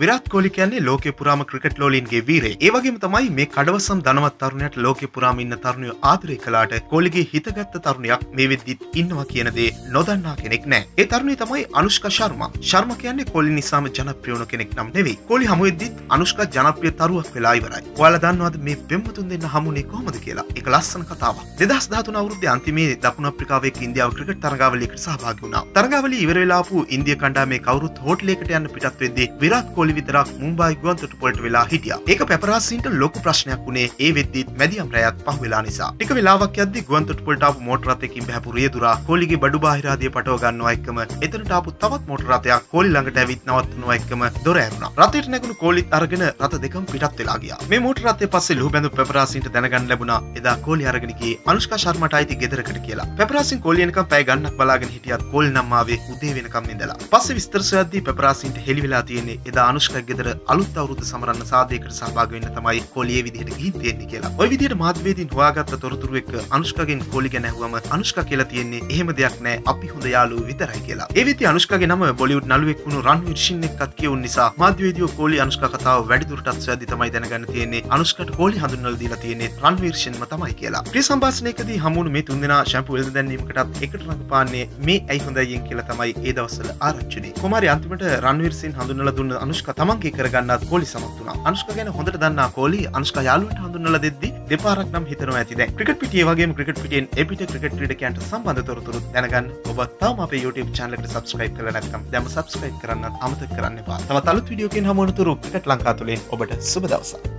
විරාත් කෝලි කියන්නේ ලෝකේ පුරාම ක්‍රිකට් ලෝලීන්ගේ වීරේ. ඒ වගේම තමයි මේ කඩවසම් ධනවත් තරුණයට ලෝකේ පුරාම ඉන්න තරුණයෝ ආදරය කළාට කෝලිගේ හිතගත්ත තරුණයක් මේ වෙද්දිත් ඉන්නවා කියන දේ නොදන්නා කෙනෙක් නෑ. ඒ තරුණිය තමයි අනුෂ්කා ශර්මා. ශර්මා කියන්නේ කෝලි නිසාම ජනප්‍රිය වුණ කෙනෙක් නම් නෙවෙයි. කෝලි හමු වෙද්දිත් අනුෂ්කා ජනප්‍රිය තරුවක් වෙලා ඉවරයි. ඔයාලා දන්නවද මේ පෙම්වතුන් දෙන්න හමුනේ කොහොමද කියලා? ඒක ලස්සන කතාවක්. 2013 අවුරුද්දේ අන්තිමේ දකුණු අප්‍රිකාවේ ඉන්දියාව ක්‍රිකට් තරගාවලියකට සහභාගී වුණා. තරගාවලිය ඉවර වෙලා ආපු ඉන්දිය කණ්ඩායමේ කවුරුත් හෝටලයකට යන්න පිටත් වෙද්දී විරාත් කෝලි විතරක් මුම්බායි ගුවන්තොටුපළට වෙලා හිටියා. ඒක පැපරාසීන්ට ලොකු ප්‍රශ්නයක් වුණේ ඒ වෙද්දිත් මැදියම් රැයත් පහු වෙලා නිසා. ටික වෙලාවක් යද්දී ගුවන්තොටුපළට ආපු මෝටර රථයකින් බහැපු රියදුරා කෝලිගේ බඩු බාහිරාදිය පටව ගන්නවා එක්කම එතනට ආපු තවත් මෝටර රථයක් කෝලි ළඟට ඇවිත් නවත්වනවා එක්කම දොර ඇරුණා. රථයට නැගුණු කෝලිත් අරගෙන රථ දෙකම පිටත් වෙලා ගියා. මේ මෝටර රථය පස්සේ ලුහු බැඳු පැපරාසීන්ට දැනගන්න ලැබුණා එදා කෝලි අරගෙන ගියේ අනුෂ්කා ශර්මාට අයිති ගෙදරකට කියලා. පැපරාසීන් කෝලි එනකම් පැය ගන්නක් බලාගෙන හිටියත් කෝලි නම් ආවේ උදේ වෙනකම් ඉඳලා. පස්සේ විස්තර සොයද්දී පැපරාසීන්ට හෙළි වෙලා තියෙන්නේ එදා අනුෂ්ක ගෙදර අලුත් අවුරුදු සමරන්න සාධයකට සහභාගවෙන්න තමයි කොලිය විදිහට ගී තියෙන්නේ කියලා. ඔය විදිහට මාධ්‍යවේදීන් හොයාගත්ත තොරතුරු එක්ක අනුෂ්කගෙන් කොලි ගැන ඇහුවම අනුෂ්ක කියලා තියෙන්නේ එහෙම දෙයක් නෑ අපි හොඳ යාළුවෝ විතරයි කියලා. ඒ විදිහට අනුෂ්කගේ නම බොලිවුඩ් නළුවෙක් වුණු රන්වීර් සිං එක්කත් කියවුන නිසා මාධ්‍යවේදියෝ කොලි අනුෂ්ක කතාව වැඩිදුරටත් සොයද්දි තමයි දැනගන්න තියෙන්නේ අනුෂ්කට කොලි හඳුන්වලා දීලා තියෙන්නේ රන්වීර් සිංම තමයි කියලා. ප්‍රිය සම්භාෂණයකදී හමුණු මේ තුන්දෙනා ශැම්පු වෙළඳ දැන්වීමකටත් එකට රඟපාන්නේ මේ ඇයි හොඳයියෙන් කියලා තමයි ඒ දවස්වල ආරක්ෂණය කුමාරි අන්තිමට රන්වීර් සිං හඳුන්වලා දුන්න අනුෂ්ක තමන්ගේ කරගන්නත් කෝලි සමත් වුණා. අනුෂ්කා ගැන හොඳට දන්නා කෝලි අනුෂ්කා යාළුවට හඳුන්වලා දෙද්දි දෙපාරක් නම් හිතනවා ඇති දැන්. ක්‍රිකට් පිටියේ වගේම ක්‍රිකට් පිටියෙන් එපිට ක්‍රිකට් ක්‍රීඩකයන්ට සම්බන්ධ තොරතුරු දැනගන්න ඔබ තවම අපේ YouTube channel එකට subscribe කරලා නැත්නම් දැන්ම subscribe කරන්නත් අමතක කරන්න එපා. තවත් අලුත් වීඩියෝකින් හමු වනතුරු ක්‍රිකට් ලංකා තුලින් ඔබට සුබ දවසක්.